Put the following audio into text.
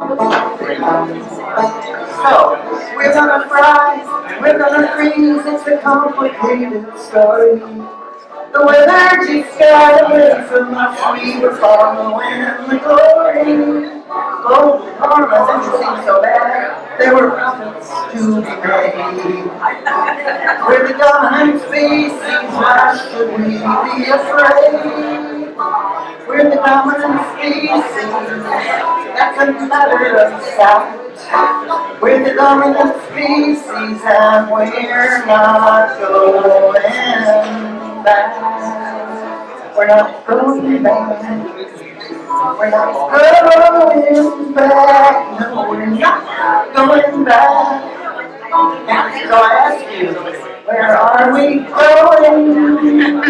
So, we're gonna fry, we're gonna freeze, it's a complicated story. The weather just got away from us, we were following the glory. Oh, karma didn't seem so bad, there were profits to be made. We're the dominant species, why should we be afraid? We're the dominant species, that's a matter of fact. We're the dominant species and we're not going back. We're not going back. We're not going back. No, we're not going back. So I ask you, where are we going?